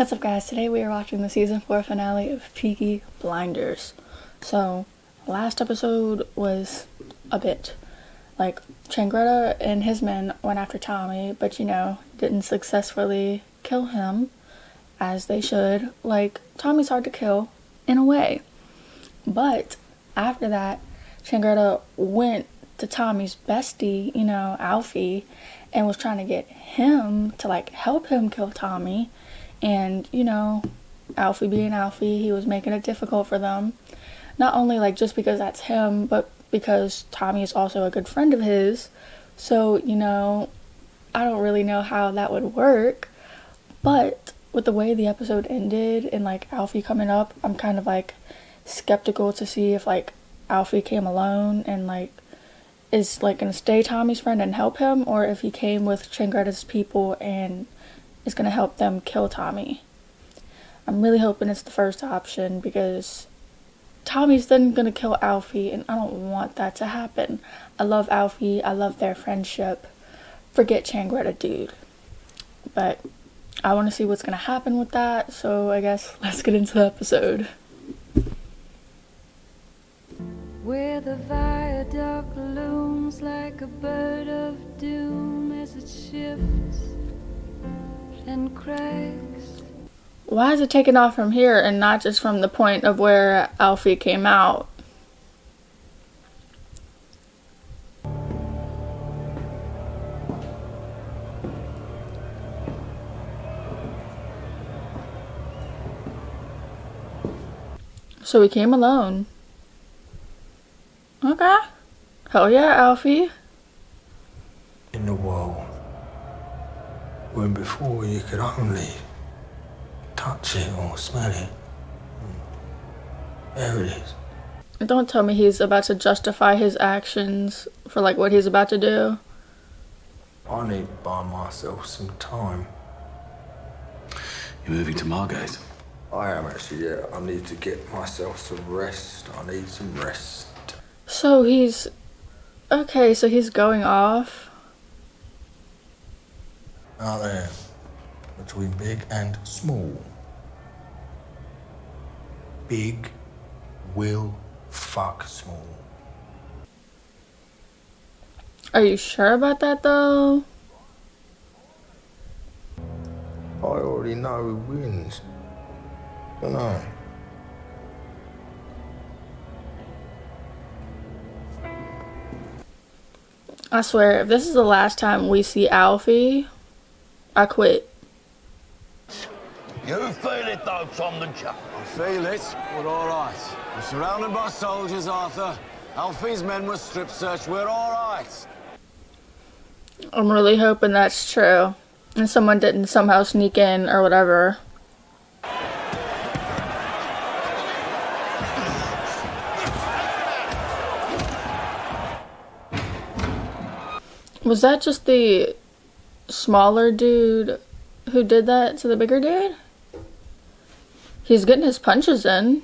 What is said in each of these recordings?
What's up guys? Today we are watching the season 4 finale of Peaky Blinders. So, last episode was a bit like Changretta and his men went after Tommy, but you know, didn't successfully kill him as they should. Like, Tommy's hard to kill in a way. But after that, Changretta went to Tommy's bestie, you know, Alfie, and was trying to get him to like help him kill Tommy and, you know, Alfie being Alfie, he was making it difficult for them. Not only like just because that's him, but because Tommy is also a good friend of his. So, you know, I don't really know how that would work. But with the way the episode ended and like Alfie coming up, I'm kind of like skeptical to see if like Alfie came alone and like is like gonna stay Tommy's friend and help him or if he came with Changretta's people and is going to help them kill Tommy. I'm really hoping it's the first option because Tommy's then going to kill Alfie, and I don't want that to happen. I love Alfie, I love their friendship. Forget Changretta, dude. But I want to see what's going to happen with that, so I guess let's get into the episode. Where the viaduct looms like a bird of doom as it shifts and cracks. Why is it taken off from here and not just from the point of where Alfie came out? So he came alone. Okay. Hell yeah, Alfie. In the wall when before you could only touch it or smell it. There it is. Don't tell me he's about to justify his actions for like what he's about to do. I need to buy myself some time. You're moving to Margate? I am actually, yeah. I need to get myself some rest. I need some rest. So he's. Okay, so he's going off out there between big and small. Big will fuck small. Are you sure about that though? I already know who wins. Don't I? I swear, if this is the last time we see Alfie, I quit. You feel it though from the jump. I feel it, but all right. We're surrounded by soldiers, Arthur. Alfie's men were strip searched. We're all right. I'm really hoping that's true. And someone didn't somehow sneak in or whatever. Was that just the smaller dude who did that to the bigger dude? He's getting his punches in.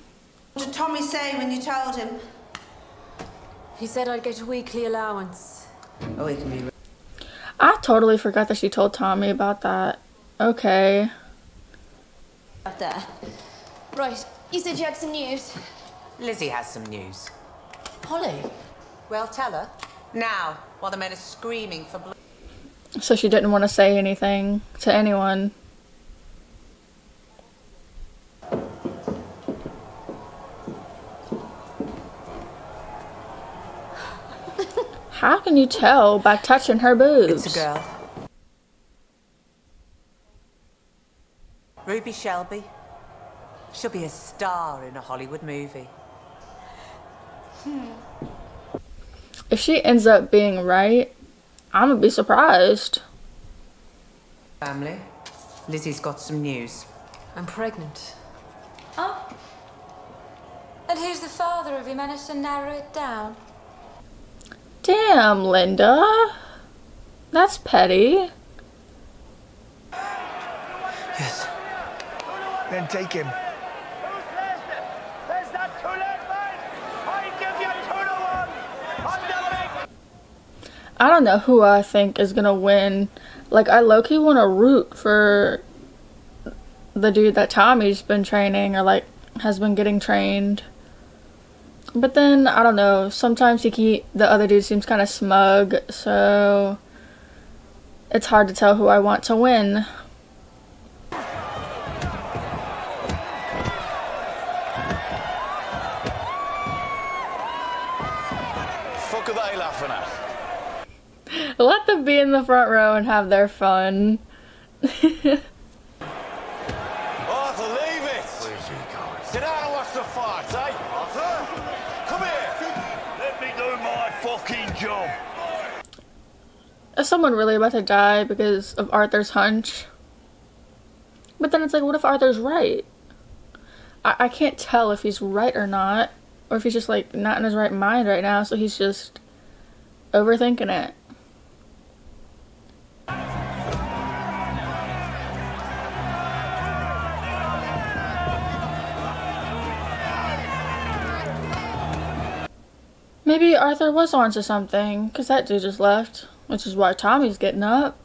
What did Tommy say when you told him? He said I'd get a weekly allowance. Oh, he can be. I totally forgot that she told Tommy about that. Okay. Up there. Right, you said you had some news. Lizzie has some news. Polly? Well, tell her. Now, while the men are screaming for blood. So she didn't want to say anything to anyone. How can you tell by touching her boobs? It's a girl. Ruby Shelby. She'll be a star in a Hollywood movie. Hmm. If she ends up being right, I'm gonna be surprised. Family, Lizzie's got some news. I'm pregnant. Oh. And who's the father? Have you managed to narrow it down? Damn, Linda. That's petty. Yes. Then take him. I don't know who I think is gonna win. Like I low-key want to root for the dude that Tommy's been training or like has been getting trained. But then I don't know. Sometimes he keep, the other dude seems kind of smug, so it's hard to tell who I want to win. Let them be in the front row and have their fun. Arthur, leave it! Where's he going? Sit down and watch the fight, eh? Arthur? Come here! Let me do my fucking job. Is someone really about to die because of Arthur's hunch? But then it's like, what if Arthur's right? I, I can't tell if he's right or not, or if he's just like not in his right mind right now, so he's just overthinking it. Maybe Arthur was onto something, because that dude just left, which is why Tommy's getting up.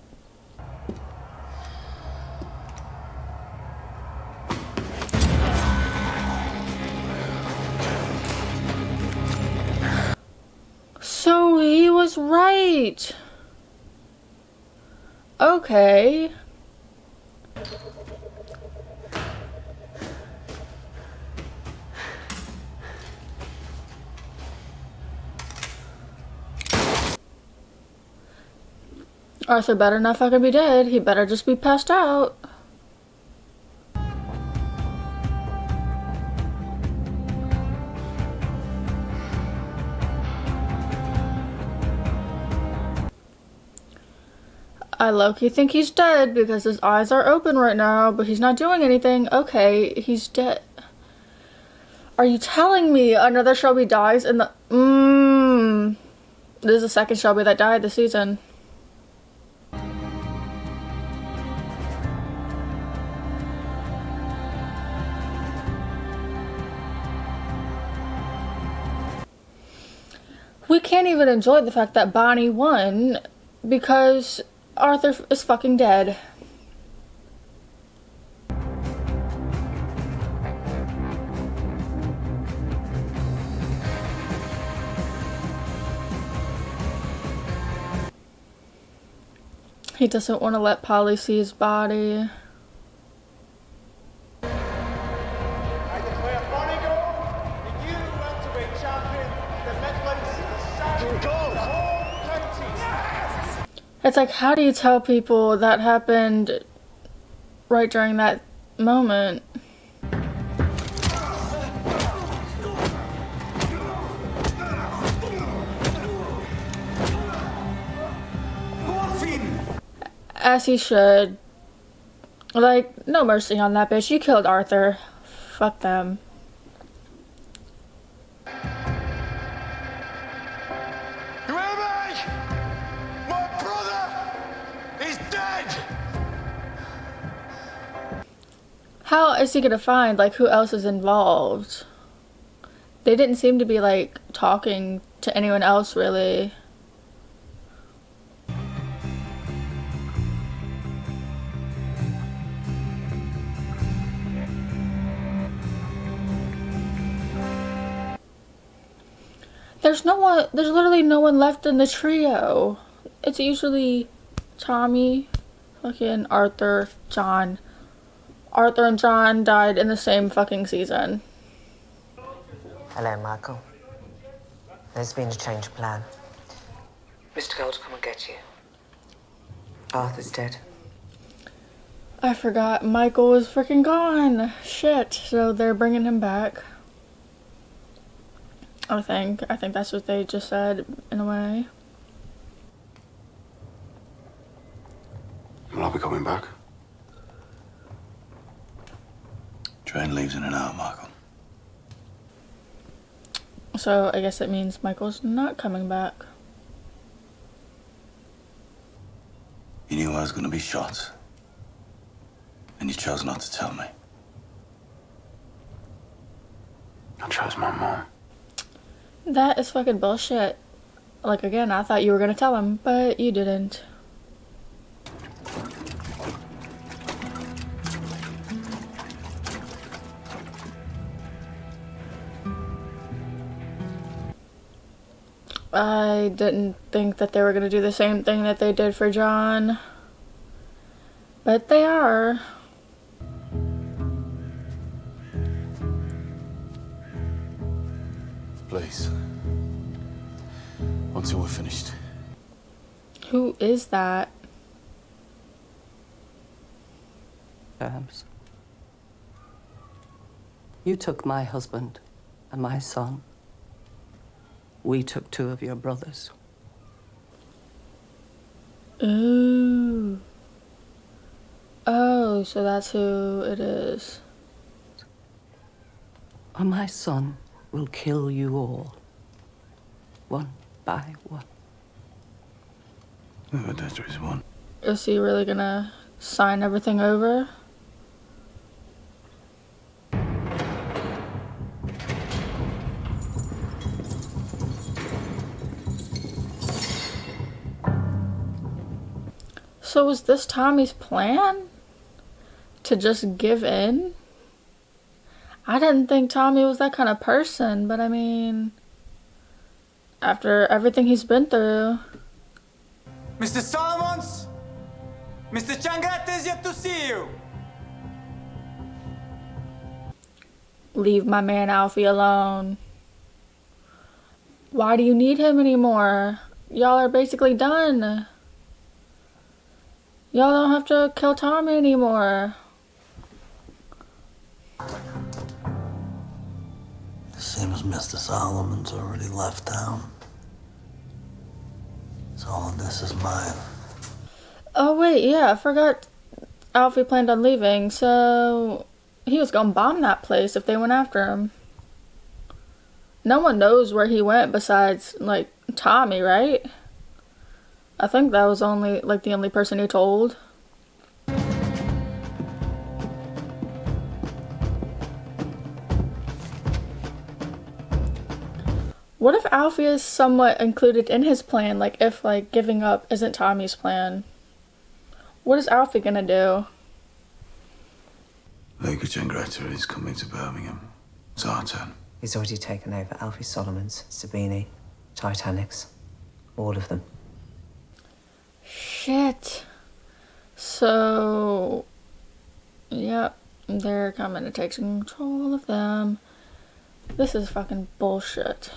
So he was right. Okay. Arthur better not fucking be dead. He better just be passed out. I low-key think he's dead because his eyes are open right now, but he's not doing anything. Okay, he's dead. Are you telling me another Shelby dies in the... Mmm... This is the second Shelby that died this season. We can't even enjoy the fact that Bonnie won because Arthur is fucking dead. He doesn't want to let Polly see his body. It's like, how do you tell people that happened right during that moment? As he should. Like, no mercy on that bitch. You killed Arthur. Fuck them. How is he gonna find, like, who else is involved? They didn't seem to be, like, talking to anyone else, really. There's no one, there's literally no one left in the trio. It's usually Tommy, fucking Arthur, John. Arthur and John died in the same fucking season. Hello, Michael. There's been a change of plan. Mr. Gold, come and get you. Arthur's dead. I forgot Michael was freaking gone. Shit. So they're bringing him back. I think. I think that's what they just said in a way. Will I be coming back? Train leaves in an hour, Michael. So I guess it means Michael's not coming back. You knew I was going to be shot. And you chose not to tell me. I chose my mom. That is fucking bullshit. Like again, I thought you were gonna tell him, but you didn't. I didn't think that they were going to do the same thing that they did for John. But they are. Please. Until we're finished. Who is that? Perhaps. You took my husband and my son. We took two of your brothers. Ooh. Oh, so that's who it is. Or my son will kill you all. One by one. Whoever does there is one. Is he really gonna sign everything over? So was this Tommy's plan? To just give in? I didn't think Tommy was that kind of person, but I mean, after everything he's been through. Mr. Solomons? Mr. Changrata is yet to see you. Leave my man Alfie alone. Why do you need him anymore? Y'all are basically done. Y'all don't have to kill Tommy anymore. Seems Mr. Solomon's already left town. So all of this is mine. Oh wait, yeah, I forgot Alfie planned on leaving, so he was gonna bomb that place if they went after him. No one knows where he went besides like Tommy, right? I think that was only like the only person he told. What if Alfie is somewhat included in his plan? Like, if, like, giving up isn't Tommy's plan? What is Alfie gonna do? Luca Changretta is coming to Birmingham. It's our turn. He's already taken over Alfie Solomons, Sabini, Titanics, all of them. Shit. So, yep, they're coming to take control of them. This is fucking bullshit.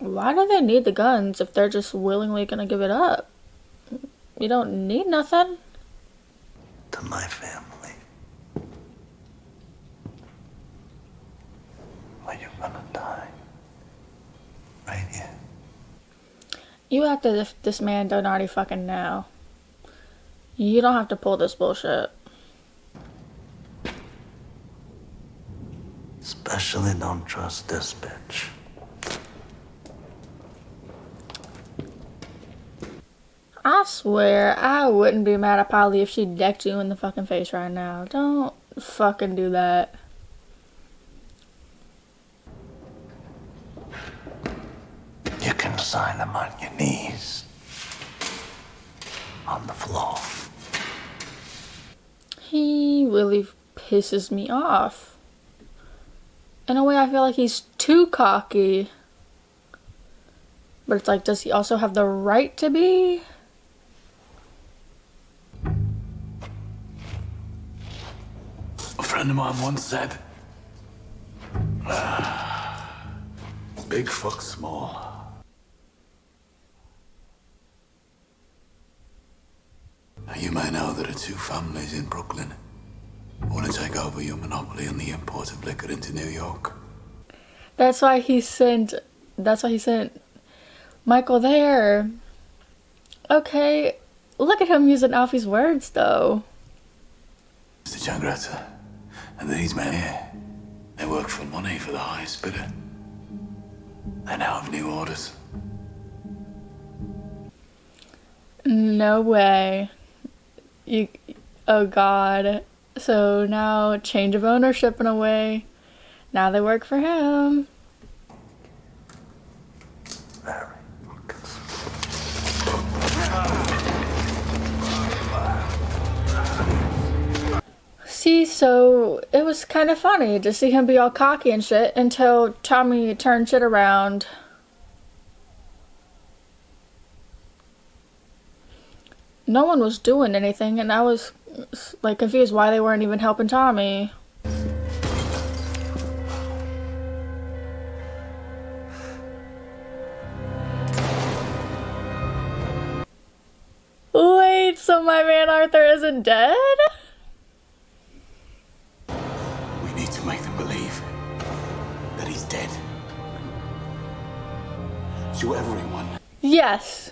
Why do they need the guns if they're just willingly gonna give it up? You don't need nothing. To my family. But you're gonna die. Right here. You act as if this man don't already fucking know. You don't have to pull this bullshit. Especially don't trust this bitch. I swear, I wouldn't be mad at Polly if she decked you in the fucking face right now. Don't fucking do that. Sign them on your knees. On the floor. He really pisses me off. In a way, I feel like he's too cocky. But it's like, does he also have the right to be? A friend of mine once said, ah, Big fuck small. Now, you may know there are two families in Brooklyn who want to take over your monopoly on the import of liquor into New York. That's why he sent. That's why he sent Michael there. Okay, look at him using Alfie's words though. Mr. Changrata and these men here, they work for money for the highest bidder. They now have new orders. No way you oh god. So now change of ownership in a way. Now they work for him. See, so it was kind of funny to see him be all cocky and shit until Tommy turned shit around. No one was doing anything, and I was like confused why they weren't even helping Tommy. Wait, so my man Arthur isn't dead? We need to make them believe that he's dead. To everyone. Yes.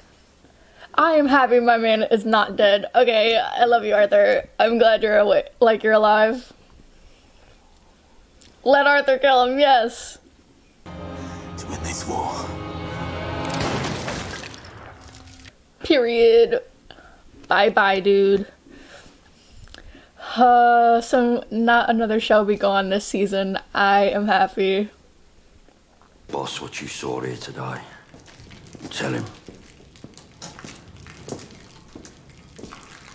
I am happy my man is not dead. Okay, I love you, Arthur. I'm glad you're away, like you're alive. Let Arthur kill him, yes. To win this war. Period. Bye bye, dude. Uh, so not another Shelby gone this season. I am happy. Boss, what you saw here today. Tell him.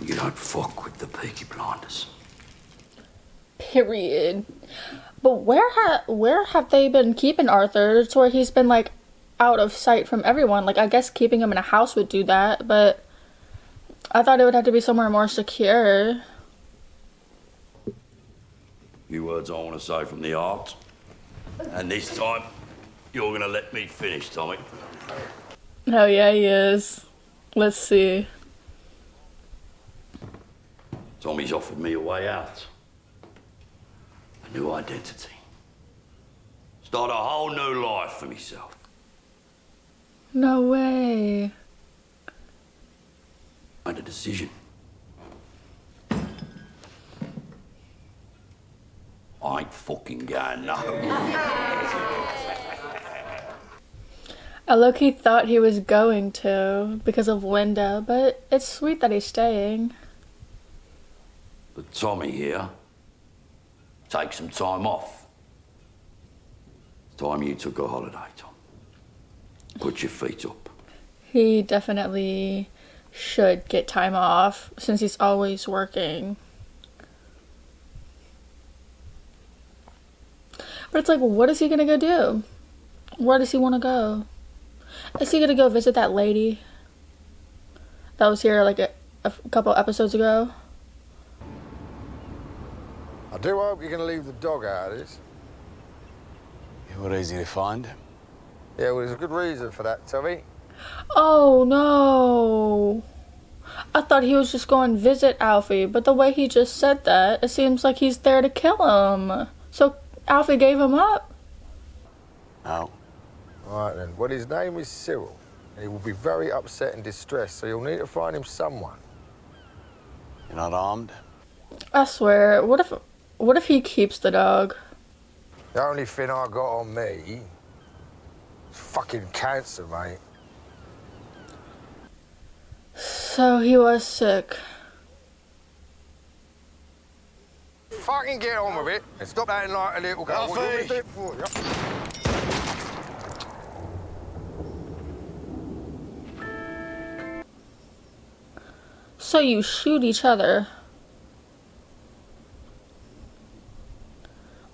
You don't fuck with the Peaky Blinders. Period. But where ha- where have they been keeping Arthur to where he's been like out of sight from everyone? Like I guess keeping him in a house would do that, but I thought it would have to be somewhere more secure. Few words I want to say from the art. And this time, you're going to let me finish, Tommy. Oh yeah, he is. Let's see. Tommy's offered me a way out. A new identity. Start a whole new life for myself. No way. Made a decision. I ain't fucking going no. I look he thought he was going to because of Linda, but it's sweet that he's staying. But Tommy here, take some time off. It's time you took a holiday, Tom. Put your feet up. He definitely should get time off since he's always working. But it's like, what is he gonna go do? Where does he want to go? Is he gonna go visit that lady that was here like a, a couple episodes ago? I do hope you're going to leave the dog out of this. You were easy to find. Yeah, well, there's a good reason for that, Tommy. Oh no! I thought he was just going to visit Alfie, but the way he just said that, it seems like he's there to kill him. So Alfie gave him up. No. All right, then. Well, his name is Cyril. And he will be very upset and distressed, so you'll need to find him someone. You're not armed? I swear, what if what if he keeps the dog? The only thing I got on me is fucking cancer, mate. So he was sick. Fucking get on with it and stop acting like a little girl. What do you want me to do it for you? So you shoot each other.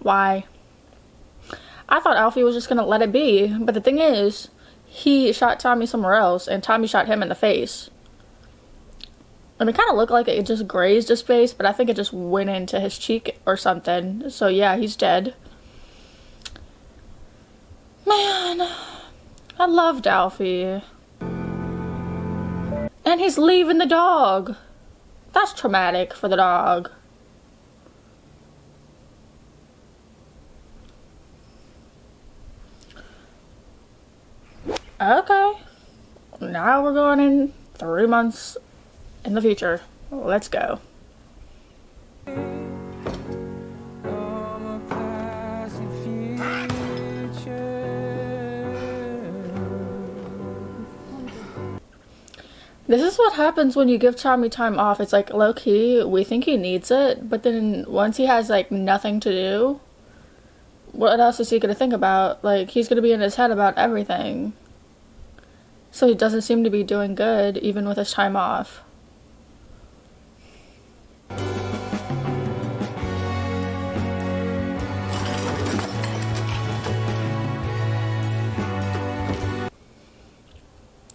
Why? I thought Alfie was just gonna let it be, but the thing is, he shot Tommy somewhere else, and Tommy shot him in the face. And it kind of looked like it just grazed his face, but I think it just went into his cheek or something. So yeah, he's dead. Man, I loved Alfie. And he's leaving the dog. That's traumatic for the dog. Okay. Now we're going in three months in the future. Let's go. This is what happens when you give Tommy time off. It's like low key, we think he needs it, but then once he has like nothing to do, what else is he gonna think about? Like he's gonna be in his head about everything. So he doesn't seem to be doing good even with his time off.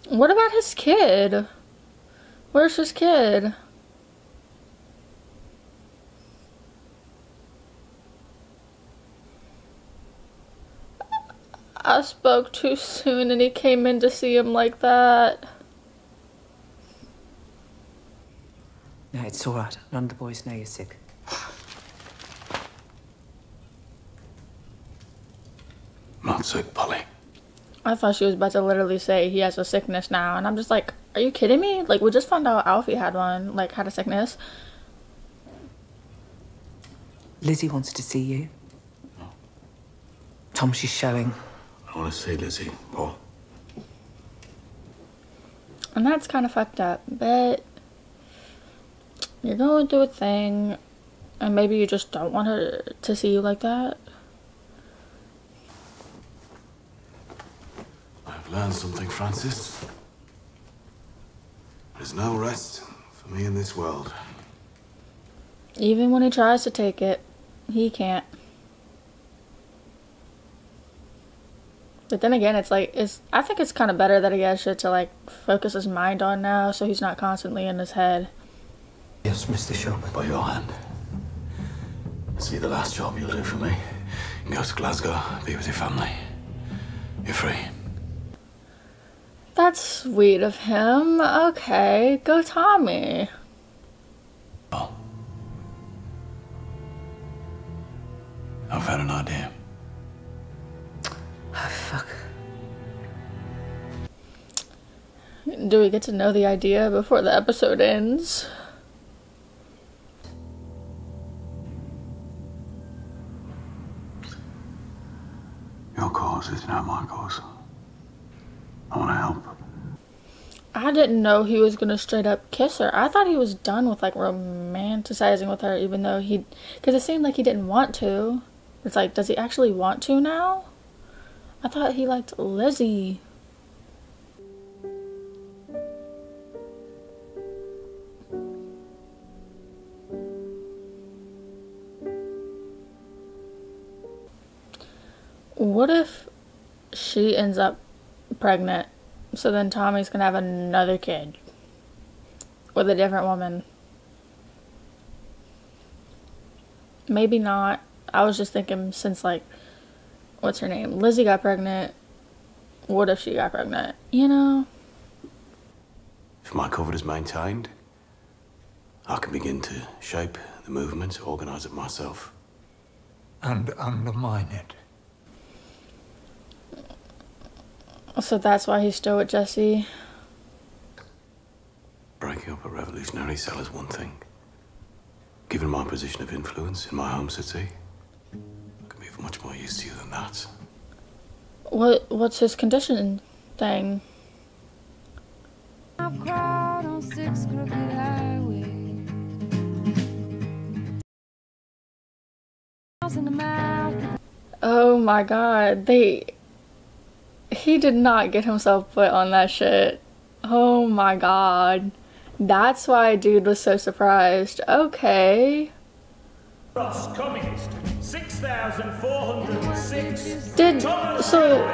What about his kid? Where's his kid? I spoke too soon and he came in to see him like that. No, it's all right. None of the boys know you're sick. Not sick, Polly. I thought she was about to literally say he has a sickness now, and I'm just like, are you kidding me? Like, we just found out Alfie had one, like, had a sickness. Lizzie wants to see you. Oh. Tom, she's showing. I want to see Lizzie, Paul. And that's kind of fucked up, but you're going through a thing, and maybe you just don't want her to see you like that. I've learned something, Francis. There's no rest for me in this world. Even when he tries to take it, he can't. But then again, it's like it's. I think it's kind of better that he has shit to like focus his mind on now, so he's not constantly in his head. Yes, Mr. Shelby. By your hand. This will be the last job you'll do for me. Go to Glasgow, be with your family. You're free. That's sweet of him. Okay, go Tommy. I've had an idea. Do we get to know the idea before the episode ends? Your cause is not my cause. I want to help. I didn't know he was gonna straight up kiss her. I thought he was done with like romanticizing with her, even though he, because it seemed like he didn't want to. It's like, does he actually want to now? I thought he liked Lizzie. What if she ends up pregnant? So then Tommy's gonna have another kid with a different woman. Maybe not. I was just thinking since like what's her name? Lizzie got pregnant. What if she got pregnant? You know? If my cover is maintained, I can begin to shape the movement, organize it myself. And undermine it. So that's why he's still with Jesse. Breaking up a revolutionary cell is one thing. Given my position of influence in my home city, I can be of much more use to you than that. What what's his condition thing? I've cried on six crooked highways. Miles in the mouth. Oh my god, they he did not get himself put on that shit. Oh my god. That's why dude was so surprised. Okay. Communist, 6,406. Did- Thomas so-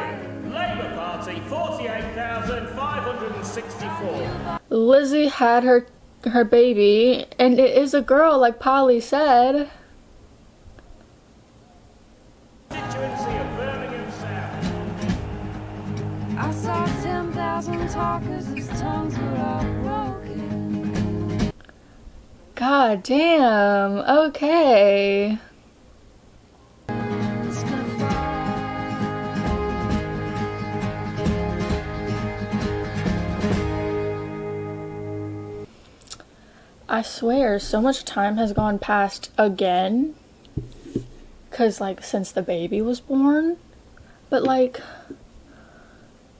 Labour Party, 48,564. Lizzie had her her baby and it is a girl like Polly said. Talkers whose tongues were all broken. God damn. Okay. It's gonna fall. I swear, so much time has gone past again. Cause like since the baby was born. But like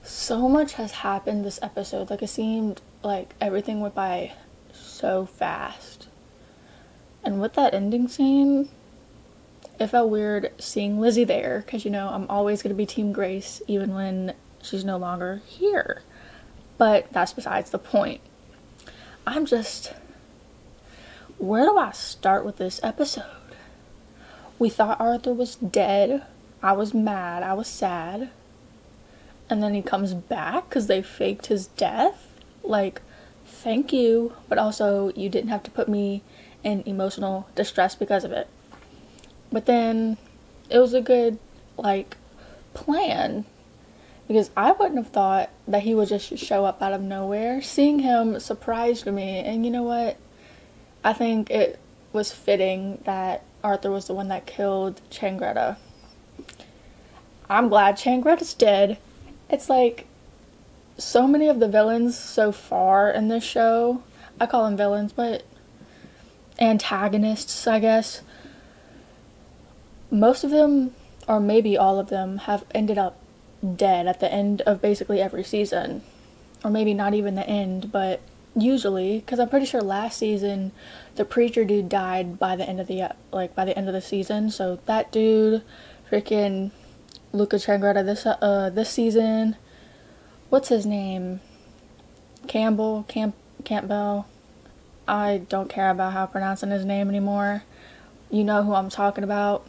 so much has happened this episode. Like it seemed like everything went by so fast. And with that ending scene, it felt weird seeing Lizzie there because you know I'm always gonna be Team Grace even when she's no longer here. But that's besides the point. I'm just where do I start with this episode? We thought Arthur was dead. I was mad. I was sad. And then he comes back because they faked his death. Like, thank you, but also you didn't have to put me in emotional distress because of it. But then it was a good, like, plan because I wouldn't have thought that he would just show up out of nowhere. Seeing him surprised me, and you know what? I think it was fitting that Arthur was the one that killed Changreta. I'm glad Changreta's dead. It's like so many of the villains so far in this show, I call them villains, but antagonists, I guess. Most of them, or maybe all of them, have ended up dead at the end of basically every season. Or maybe not even the end, but usually because i'm pretty sure last season the preacher dude died by the end of the like by the end of the season so that dude freaking luca changreta this uh this season. What's his name? Campbell? Camp campbell? I don't care about how pronouncing his name anymore. You know who i'm talking about.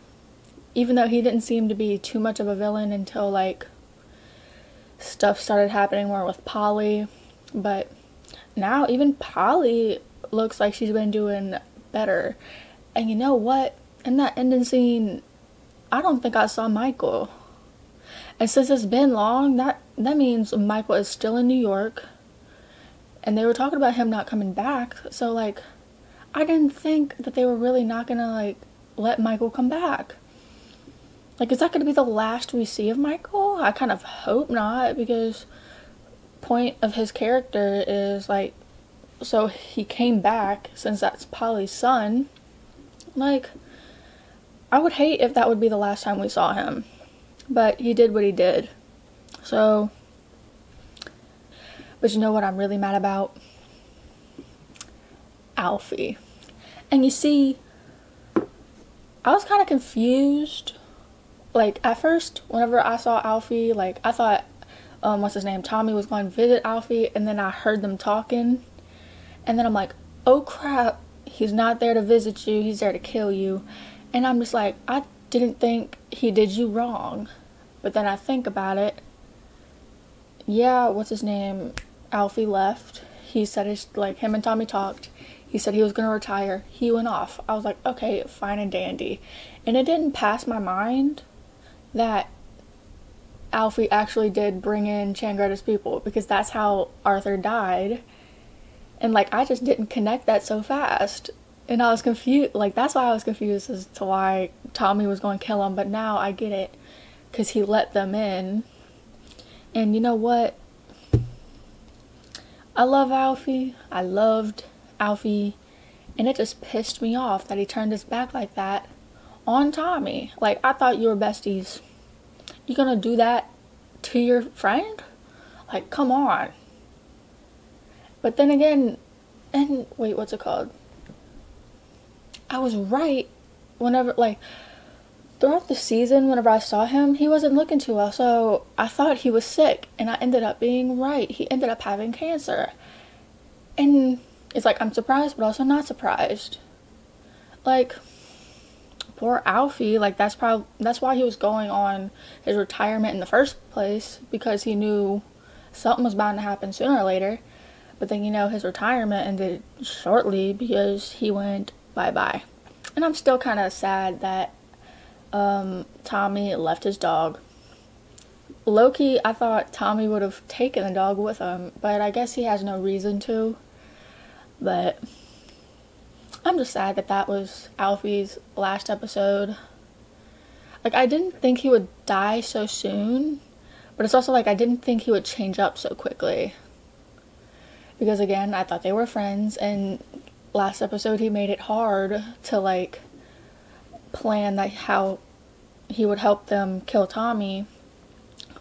Even though he didn't seem to be too much of a villain until like stuff started happening more with polly. But now even Polly looks like she's been doing better. And you know what? In that ending scene, I don't think I saw Michael. And since it's been long, that that means Michael is still in New York. And they were talking about him not coming back. So like I didn't think that they were really not gonna like let Michael come back. Like is that gonna be the last we see of Michael? I kind of hope not because point of his character is like so he came back since that's Polly's son. Like I would hate if that would be the last time we saw him. But he did what he did. So But you know what I'm really mad about? Alfie. And you see I was kind of confused. Like at first whenever I saw Alfie, like I thought um, what's his name, Tommy was going to visit Alfie, and then I heard them talking, and then I'm like, oh crap, he's not there to visit you, he's there to kill you, and I'm just like, I didn't think he did you wrong, but then I think about it, yeah, what's his name, Alfie left, he said his, like, him and Tommy talked, he said he was going to retire, he went off, I was like, okay, fine and dandy, and it didn't pass my mind that Alfie actually did bring in Changreta's people because that's how Arthur died. And like I just didn't connect that so fast. And I was confused like that's why I was confused as to why Tommy was going to kill him, but now I get it cuz he let them in. And you know what? I love Alfie. I loved Alfie. And it just pissed me off that he turned his back like that on Tommy. Like I thought you were besties you gonna do that to your friend? Like, come on. But then again, and wait, what's it called? I was right whenever, like, throughout the season, whenever I saw him, he wasn't looking too well. So I thought he was sick, and I ended up being right. He ended up having cancer. And it's like, I'm surprised, but also not surprised. Like, poor Alfie, like that's probably that's why he was going on his retirement in the first place because he knew something was bound to happen sooner or later. But then you know his retirement ended shortly because he went bye bye. And I'm still kind of sad that um, Tommy left his dog. Loki, I thought Tommy would have taken the dog with him, but I guess he has no reason to. But I'm just sad that that was Alfie's last episode. Like, I didn't think he would die so soon, but it's also like I didn't think he would change up so quickly. Because again, I thought they were friends, and last episode he made it hard to like plan that how he would help them kill Tommy.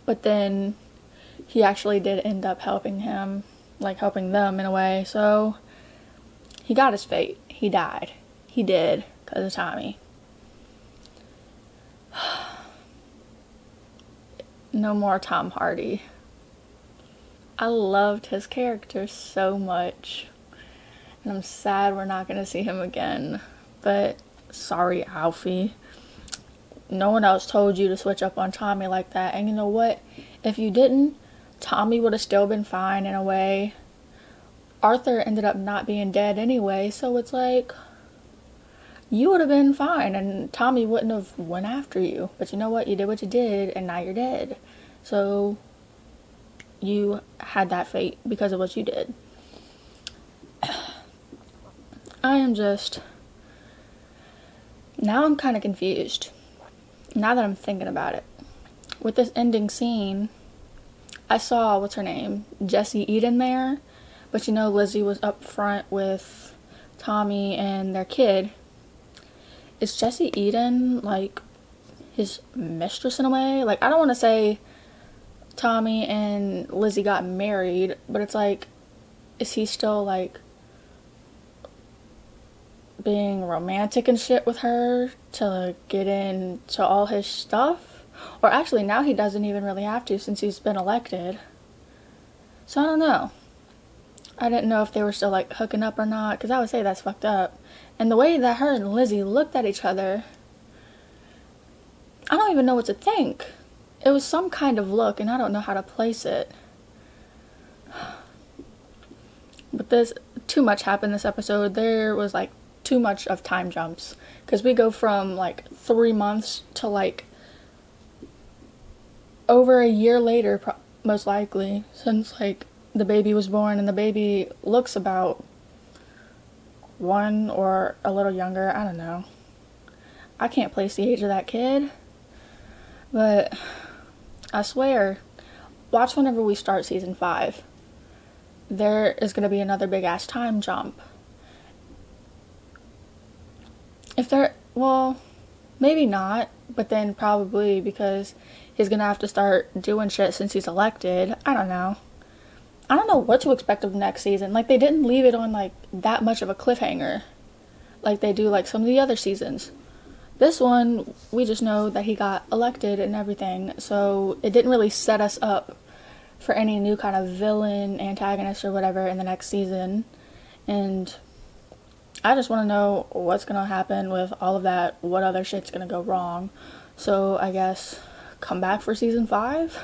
But then he actually did end up helping him, like helping them in a way. So he got his fate he died. He did because of Tommy. no more Tom Hardy. I loved his character so much. And I'm sad we're not going to see him again. But sorry, Alfie. no one else told you to switch up on Tommy like that. And you know what? If you didn't, Tommy would have still been fine in a way. Arthur ended up not being dead anyway, so it's like you would have been fine and Tommy wouldn't have went after you. But you know what? You did what you did and now you're dead. So you had that fate because of what you did. I am just now I'm kind of confused. Now that I'm thinking about it. With this ending scene, I saw what's her name? Jessie Eden there, but you know Lizzie was up front with Tommy and their kid. Is Jessie Eden like his mistress in a way? Like I don't want to say Tommy and Lizzie got married, but it's like is he still like being romantic and shit with her to get into all his stuff? Or actually, now he doesn't even really have to since he's been elected. So I don't know. I didn't know if they were still like hooking up or not, because I would say that's fucked up. And the way that her and Lizzie looked at each other, I don't even know what to think. It was some kind of look, and I don't know how to place it. But this, too much happened this episode. There was like too much of time jumps. Because we go from like three months to like over a year later, most likely, since like the baby was born, and the baby looks about one or a little younger. I don't know. I can't place the age of that kid, but I swear, watch whenever we start season five. There is going to be another big ass time jump. If there, well, maybe not, but then probably because he's gonna have to start doing shit since he's elected. I don't know. I don't know what to expect of next season. Like they didn't leave it on like that much of a cliffhanger, like they do like some of the other seasons. This one, we just know that he got elected and everything, so it didn't really set us up for any new kind of villain, antagonist, or whatever in the next season. And I just want to know what's gonna happen with all of that, what other shit's gonna go wrong. So I guess come back for season five.